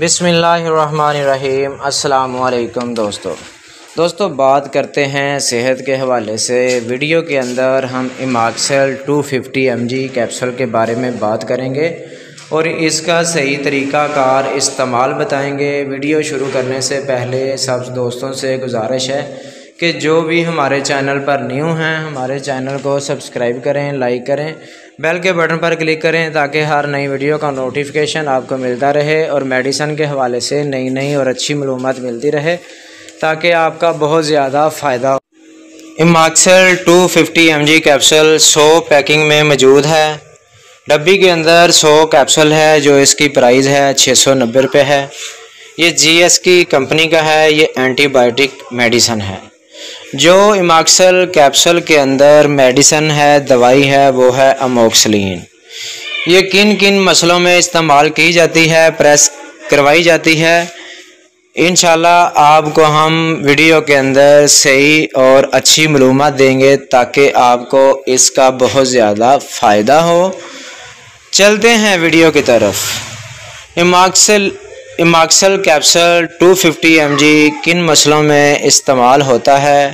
بسم اللہ الرحمن الرحیم۔ السلام علیکم دوستو۔ دوستو، بات کرتے ہیں صحت کے حوالے سے۔ ویڈیو کے اندر ہم Amoxil two fifty M G capsule کے بارے میں بات کریں گے اور اس کا صحیح طریقہ کار استعمال بتائیں گے۔ ویڈیو شروع کرنے سے پہلے سب دوستوں سے گزارش ہے کہ جو بھی ہمارے چینل پر نیو ہیں، ہمارے چینل کو سبسکرائب کریں، لائک کریں، بیل کے بٹن پر کلک کریں تاکہ ہر نئی ویڈیو کا نوٹیفیکیشن آپ کو ملتا رہے اور میڈیسن کے حوالے سے نئی نئی اور اچھی معلومات ملتی رہے تاکہ آپ کا بہت زیادہ فائدہ ہو۔ Amoxil two fifty M G capsule سو پیکنگ میں موجود ہے۔ ڈبی کے اندر سو کیپسول ہے جو اس کی پرائز ہے چھ سو نبے روپے ہے۔ یہ جی ایس کی کمپنی کا ہے، یہ اینٹی بائیوٹک میڈیسن ہے۔ جو اماکسل کیپسول کے اندر میڈیسن ہے، دوائی ہے، وہ ہے اموکسلین۔ یہ کن کن مسئلوں میں استعمال کی جاتی ہے، پریس کروائی جاتی ہے، انشاءاللہ آپ کو ہم ویڈیو کے اندر صحیح اور اچھی معلومات دیں گے تاکہ آپ کو اس کا بہت زیادہ فائدہ ہو۔ چلتے ہیں ویڈیو کی طرف۔ Amoxil Amoxil capsule two fifty M G کن مسئلوں میں استعمال ہوتا ہے؟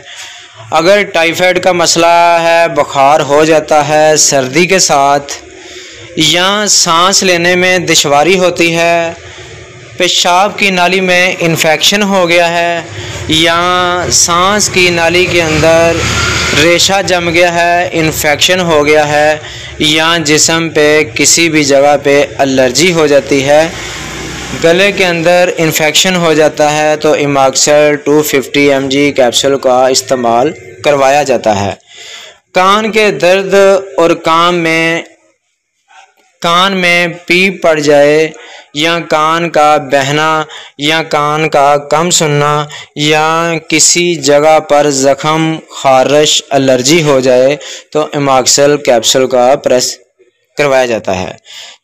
اگر ٹائیفائڈ کا مسئلہ ہے، بخار ہو جاتا ہے سردی کے ساتھ، یا سانس لینے میں دشواری ہوتی ہے، پیشاب کی نالی میں انفیکشن ہو گیا ہے، یا سانس کی نالی کے اندر ریشہ جم گیا ہے، انفیکشن ہو گیا ہے، یا جسم پہ کسی بھی جگہ پہ الرجی ہو جاتی ہے گلے کے اندر انفیکشن ہو جاتا ہے تو Amoxil two fifty M G capsule کا استعمال کروایا جاتا ہے۔ کان کے درد اور کان میں کان میں پی پڑ جائے یا کان کا بہنا یا کان کا کم سننا یا کسی جگہ پر زخم، خارش، الرجی ہو جائے تو اماکسل کیپسول کا پریس کروایا جاتا ہے۔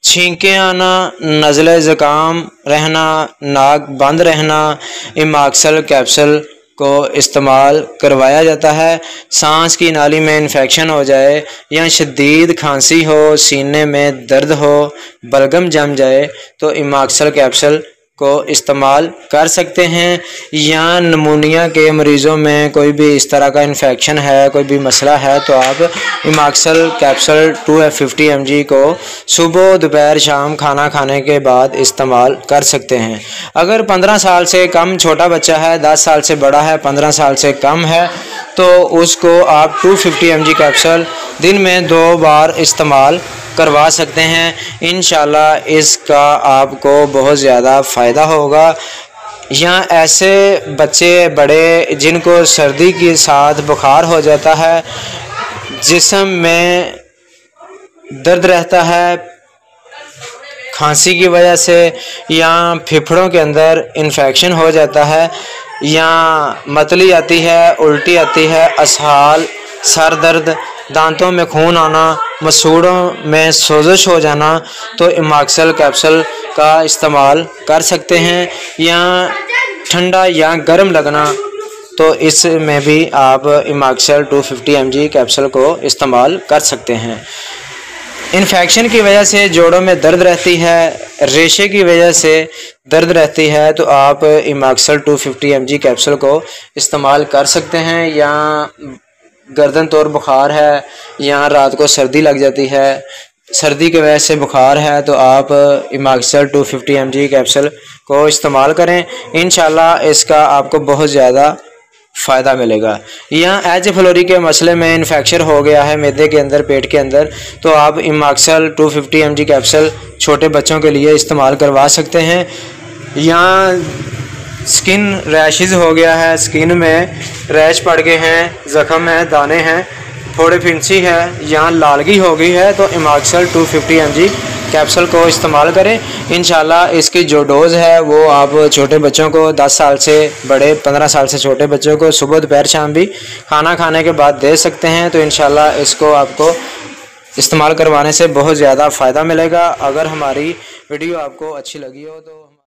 چھینکیں آنا نزل زکام رہنا، ناک بند رہنا اماکسل کیپسل کو استعمال کروایا جاتا ہے۔ سانس کی نالی میں انفیکشن ہو جائے یا شدید کھانسی ہو، سینے میں درد ہو بلگم جم جائے تو اماکسل کیپسل کو استعمال کر سکتے ہیں یا نمونیا کے مریضوں میں کوئی بھی اس طرح کا انفیکشن ہے، کوئی بھی مسئلہ ہے تو آپ Amoxil capsule two F fifty M G کو صبح دوپہر شام کھانا کھانے کے بعد استعمال کر سکتے ہیں۔ اگر پندرہ سال سے کم چھوٹا بچہ ہے، دس سال سے بڑا ہے، پندرہ سال سے کم ہے تو اس کو آپ two fifty M G capsule دن میں دو بار استعمال کروا سکتے ہیں۔ انشاءاللہ اس کا آپ کو بہت زیادہ فائدہ ہوگا۔ یا ایسے بچے بڑے جن کو سردی کے ساتھ بخار ہو جاتا ہے، جسم میں درد رہتا ہے، کھانسی کی وجہ سے یا پھپھڑوں کے اندر انفیکشن ہو جاتا ہے۔ یا متلی آتی ہے، الٹی آتی ہے اسحال سر درد، دانتوں میں خون آنا، مسوڑوں میں سوزش ہو جانا، تو اماکسل کیپسل کا استعمال کر سکتے ہیں۔ یا ٹھنڈا یا گرم لگنا، تو اس میں بھی آپ Amoxil two fifty M G capsule کو استعمال کر سکتے ہیں۔ انفیکشن کی وجہ سے جوڑوں میں درد رہتی ہے ریشے کی وجہ سے درد رہتی ہے تو آپ Amoxil two fifty M G capsule کو استعمال کر سکتے ہیں یا گردن طور بخار ہے یا رات کو سردی لگ جاتی ہے۔ سردی کی وجہ سے بخار ہے تو آپ Amoxil two fifty M G capsule کو استعمال کریں۔ انشاءاللہ اس کا آپ کو بہت زیادہ فائدہ ملے گا۔ یا ایچ فلوری کے مسئلے میں انفیکشن ہو گیا ہے میدے کے اندر، پیٹ کے اندر۔ تو آپ Amoxil two fifty M G capsule چھوٹے بچوں کے لیے استعمال کروا سکتے ہیں۔ یا سکن ریشز ہو گیا ہے۔ سکن میں ریش پڑ گئے ہیں، زخم ہے دانے ہیں۔ تھوڑے پھنسی ہے یا لالگی ہو گئی ہے۔ تو Amoxil two fifty M G capsule کو استعمال کریں۔ انشاءاللہ اس کی جو ڈوز ہے وہ آپ چھوٹے بچوں کو دس سال سے بڑے، پندرہ سال سے چھوٹے بچوں کو صبح، دوپہر، شام بھی کھانا کھانے کے بعد دے سکتے ہیں۔ تو انشاءاللہ اس کو آپ کو استعمال کروانے سے بہت زیادہ فائدہ ملے گا۔ اگر ہماری ویڈیو آپ کو اچھی لگی ہو تو